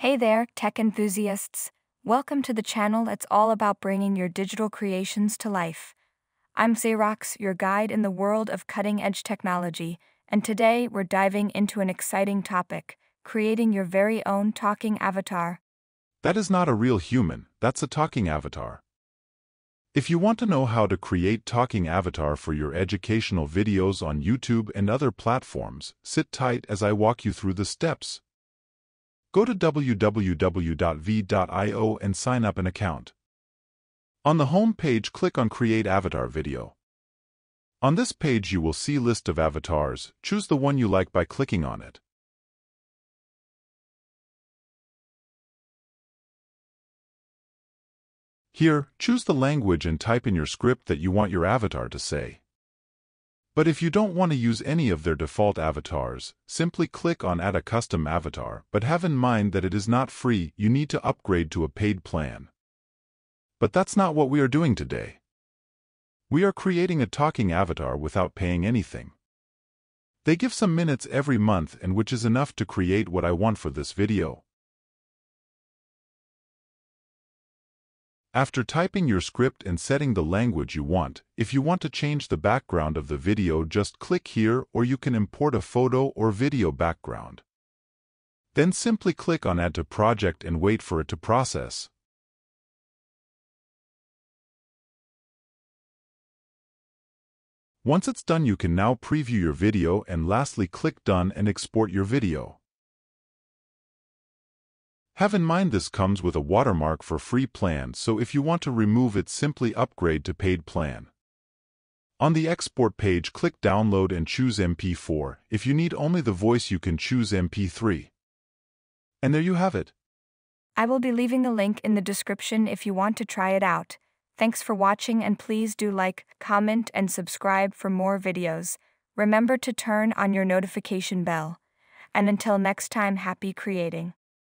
Hey there, tech enthusiasts. Welcome to the channel that's all about bringing your digital creations to life. I'm Xerox, your guide in the world of cutting edge technology, and today we're diving into an exciting topic creating your very own talking avatar. That is not a real human, that's a talking avatar. If you want to know how to create talking avatar for your educational videos on YouTube and other platforms, sit tight as I walk you through the steps. Go to www.veed.io and sign up an account. On the home page, click on Create Avatar Video. On this page you will see list of avatars, choose the one you like by clicking on it. Here, choose the language and type in your script that you want your avatar to say. But if you don't want to use any of their default avatars, simply click on Add a custom avatar, but have in mind that it is not free, you need to upgrade to a paid plan. But that's not what we are doing today. We are creating a talking avatar without paying anything. They give some minutes every month and which is enough to create what I want for this video. After typing your script and setting the language you want, if you want to change the background of the video just click here or you can import a photo or video background. Then simply click on Add to Project and wait for it to process. Once it's done you can now preview your video and lastly click Done and export your video. Have in mind this comes with a watermark for free plan so if you want to remove it simply upgrade to paid plan. On the export page click download and choose MP4, if you need only the voice you can choose MP3. And there you have it. I will be leaving the link in the description if you want to try it out. Thanks for watching and please do like, comment and subscribe for more videos. Remember to turn on your notification bell. And until next time happy creating.